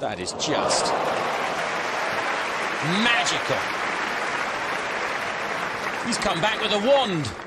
That is just magical. He's come back with a wand.